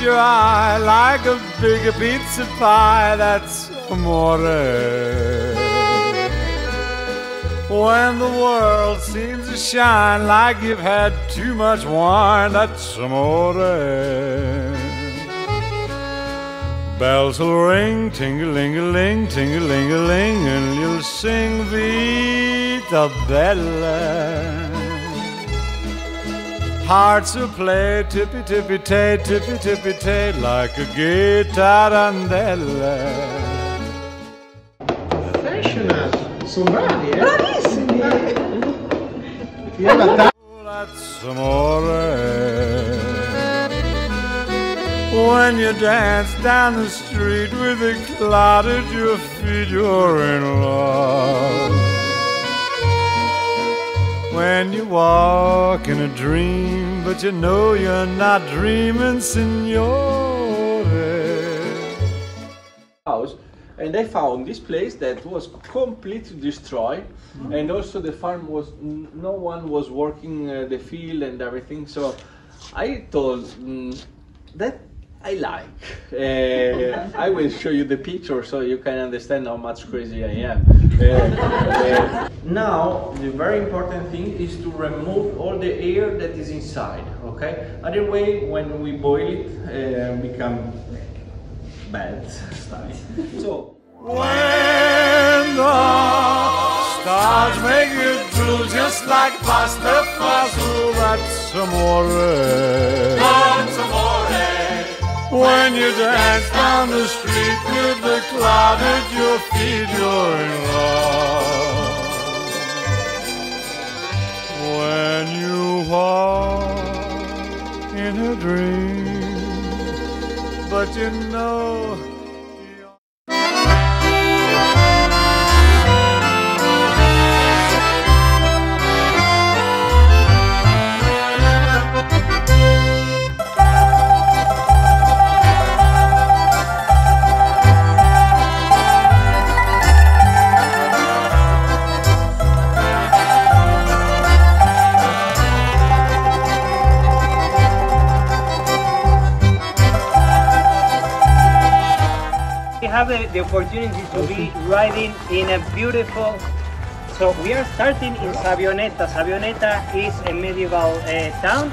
your eye like a big pizza pie. That's amore. When the world seems to shine like you've had too much wine, that's amore. Bells will ring, ting-a-ling-a-ling, ting-a-ling-a-ling, and you'll sing Vita Bella. Hearts will play tippy tippy tay, tippy tippy tay, like a gay tarantella. Professional. Sono bravi, eh? Bravissimi! Io. When you dance down the street with a cloud at your feet, you're in love. When you walk in a dream, but you know you're not dreaming, signore. house and I found this place that was completely destroyed and also the farm was no one was working uh, the field and everything so I told mm, that I like uh, I will show you the picture so you can understand how much crazy I am Uh, uh, now the very important thing is to remove all the air that is inside okay other way when we boil it uh, become bad style. So When the stars make you drool just like pasta fazool, that's amore. That's amore. When you dance down the street with the cloud at your feet, you're in love. When you walk in a dream, but you know. Have the, the opportunity to be riding in a beautiful. So we are starting in Sabbioneta. Sabbioneta is a medieval uh, town.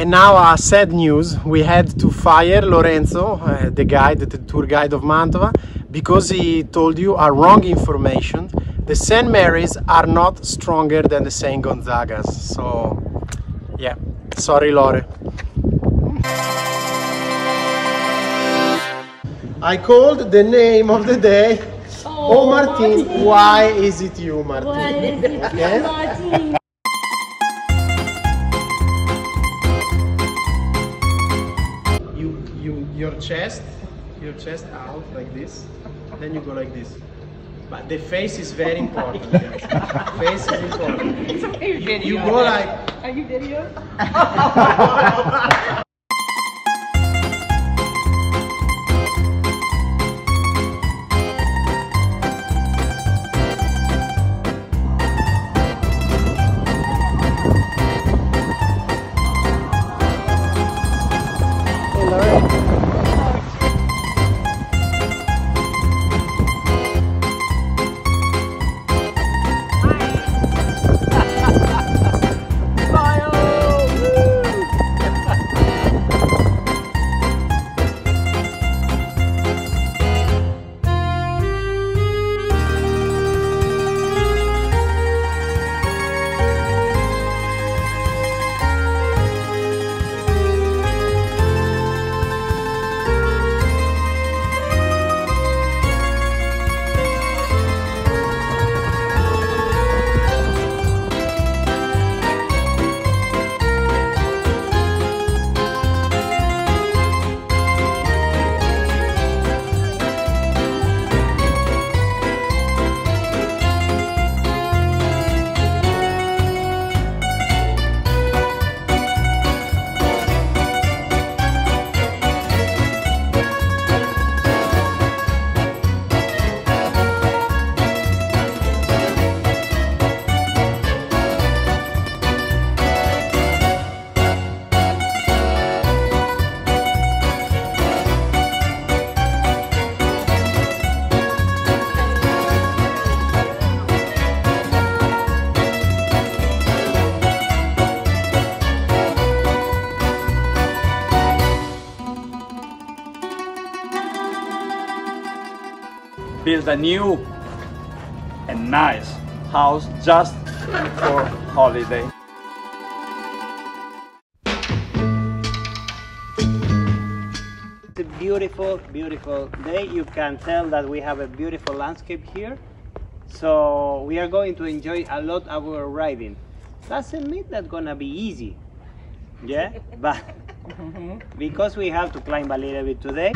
And now uh, sad news. We had to fire Lorenzo, uh, the guide, the tour guide of Mantova, because he told you a wrong information. The St. Marys are not stronger than the St. Gonzagas. So, yeah, sorry, Lore. I called the name of the day. Oh, Martin, why is it you, Martin? What is it, Okay. Martin? Chest your chest out like this then you go like this but the face is very oh important guys. face is important you, you go like Are you video? build a new and nice house just for holiday. It's a beautiful, beautiful day. You can tell that we have a beautiful landscape here. So we are going to enjoy a lot of our riding. Doesn't mean that's gonna be easy. Yeah, but mm-hmm. because we have to climb a little bit today.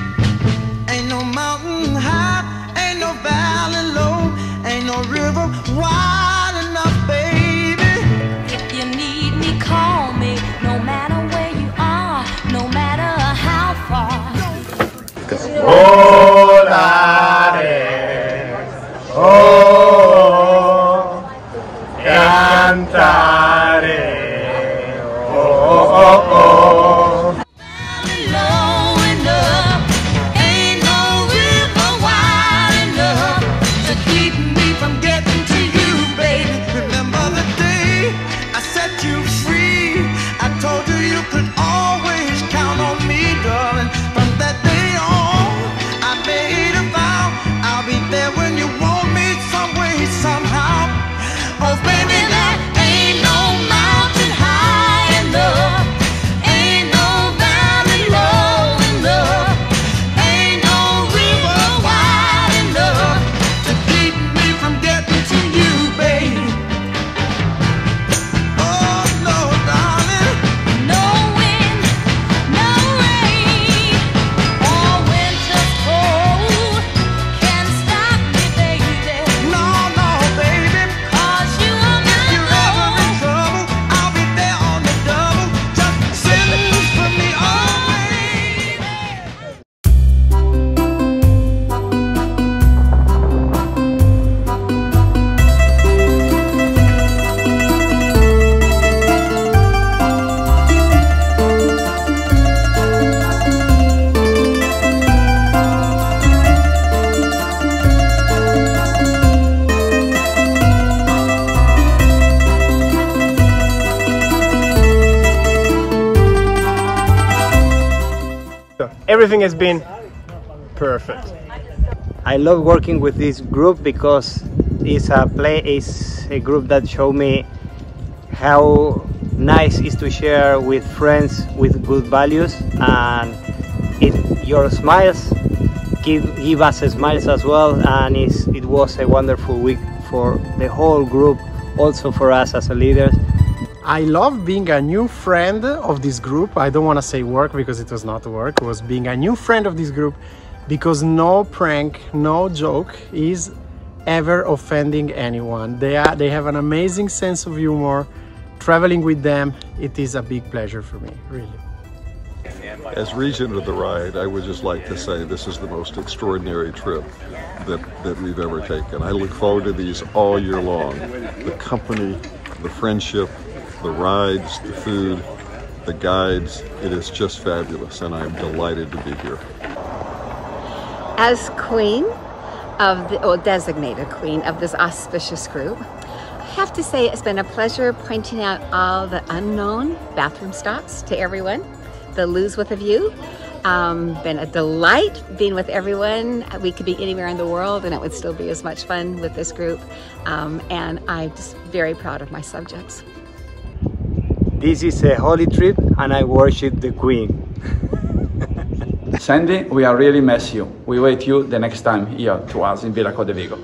Ain't no mountain high, ain't no valley low, ain't no river wide enough, baby. If you need me, call me. No matter where you are, no matter how far. Volare, Everything has been perfect. I love working with this group because it's a play it's a group that show me how nice is to share with friends with good values. And it your smiles give give us smiles as well. And it was a wonderful week for the whole group also for us as leaders I love being a new friend of this group. I don't want to say work because it was not work. It was being a new friend of this group because no prank, no joke is ever offending anyone. They are they have an amazing sense of humor. Traveling with them, it is a big pleasure for me, really. As regent of the ride, I would just like to say this is the most extraordinary trip that, that we've ever taken. I look forward to these all year long. The company, the friendship, the rides, the food, the guides, it is just fabulous and I am delighted to be here. As queen of the, or designated queen of this auspicious group, I have to say it's been a pleasure pointing out all the unknown bathroom stops to everyone, the lose with a view. Um, been a delight being with everyone. We could be anywhere in the world and it would still be as much fun with this group. Um, and I'm just very proud of my subjects. This is a holy trip and I worship the queen Sandy, we are really miss you. We wait you the next time here to us in Villa Codevigo.